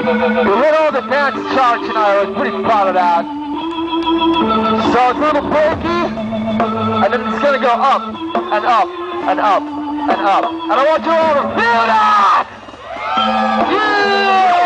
The little the parents charge tonight, I was pretty proud of that. So it's a little breaky, and then it's gonna go up and up and up and up. And I want you all to feel that! Yeah!